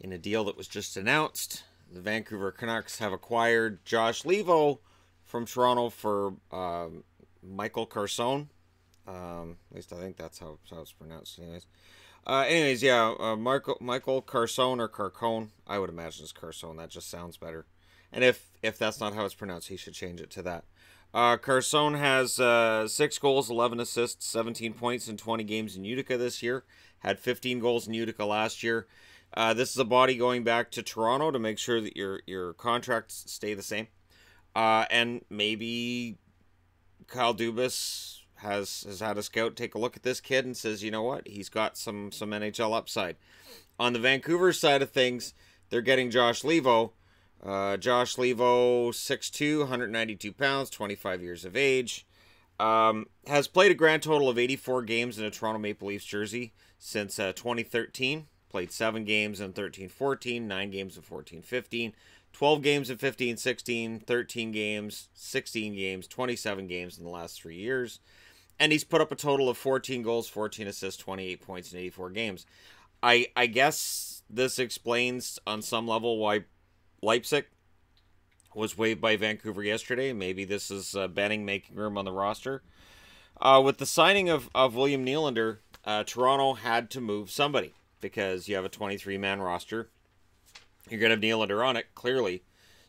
in a deal that was just announced, the Vancouver Canucks have acquired Josh Leivo from Toronto for um, Michael Carson. Um, at least I think that's how, how it's pronounced, anyways. Uh, anyways, yeah, uh, Michael Michael Carcone or Carcone. I would imagine it's Carcone. That just sounds better. And if if that's not how it's pronounced, he should change it to that. Uh, Carcone has uh, six goals, 11 assists, 17 points in 20 games in Utica this year. Had 15 goals in Utica last year. Uh, this is a body going back to Toronto to make sure that your your contracts stay the same. Uh, and maybe Kyle Dubas has has had a scout take a look at this kid and says, you know what, he's got some some NHL upside. On the Vancouver side of things, they're getting Josh Leivo. Uh, Josh Leivo, 6'2", 192 pounds, 25 years of age. Um, has played a grand total of 84 games in a Toronto Maple Leafs jersey since uh, 2013. Played 7 games in 13-14, 9 games in 14-15, 12 games in 15-16, 13 games, 16 games, 27 games in the last three years and he's put up a total of 14 goals, 14 assists, 28 points in 84 games. I I guess this explains on some level why Leipsic was waived by Vancouver yesterday. Maybe this is uh, Benning making room on the roster. Uh, with the signing of, of William Nylander, uh, Toronto had to move somebody because you have a 23 man roster. You're going to have Nylander on it, clearly.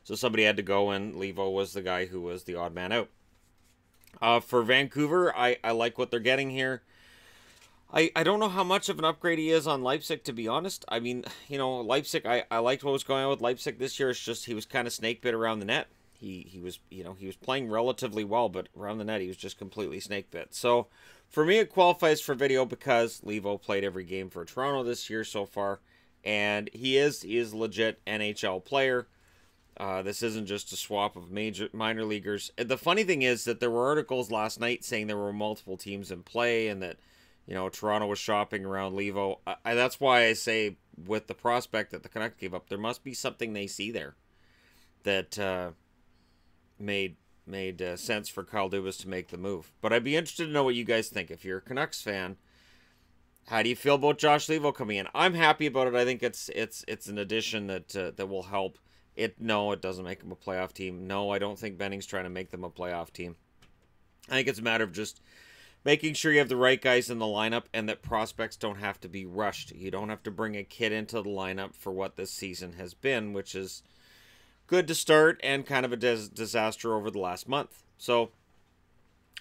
So somebody had to go, and Leivo was the guy who was the odd man out. Uh, for Vancouver, I, I like what they're getting here. I, I don't know how much of an upgrade he is on Leipsic, to be honest. I mean, you know, Leipsic, I, I liked what was going on with Leipsic this year. It's just he was kind of snake bit around the net. He he was, you know, he was playing relatively well, but around the net he was just completely snake bit. So for me, it qualifies for video because Leivo played every game for Toronto this year so far, and he is he is legit NHL player. Uh, this isn't just a swap of major minor leaguers. The funny thing is that there were articles last night saying there were multiple teams in play and that you know Toronto was shopping around Leivo. I, that's why I say with the prospect that the Canucks gave up, there must be something they see there that uh, made made uh, sense for Kyle Dubas to make the move. But I'd be interested to know what you guys think. If you're a Canucks fan, how do you feel about Josh Leivo coming in? I'm happy about it. I think it's it's it's an addition that uh, that will help it no, it doesn't make them a playoff team. No, I don't think Benning's trying to make them a playoff team. I think it's a matter of just making sure you have the right guys in the lineup and that prospects don't have to be rushed. You don't have to bring a kid into the lineup for what this season has been, which is good to start and kind of a dis- disaster over the last month. So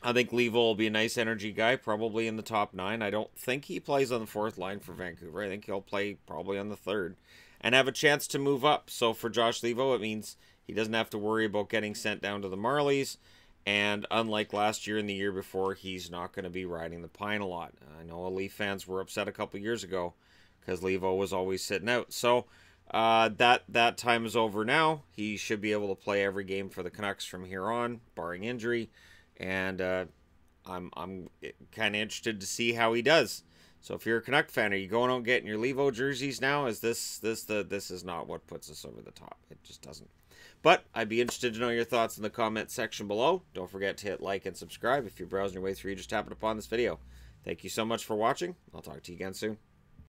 I think Leivo will be a nice energy guy, probably in the top nine. I don't think he plays on the fourth line for Vancouver. I think he'll play probably on the third and have a chance to move up. So for Josh Leivo, it means he doesn't have to worry about getting sent down to the Marlies. And unlike last year and the year before, he's not going to be riding the pine a lot. I know Leaf fans were upset a couple years ago because Leivo was always sitting out. So uh, that that time is over now. He should be able to play every game for the Canucks from here on, barring injury. And uh, I'm I'm kind of interested to see how he does. So if you're a Canuck fan, are you going out getting your Leivo jerseys now? Is this this the this is not what puts us over the top? It just doesn't. But I'd be interested to know your thoughts in the comment section below. Don't forget to hit like and subscribe if you're browsing your way through You just happened upon this video. Thank you so much for watching. I'll talk to you again soon.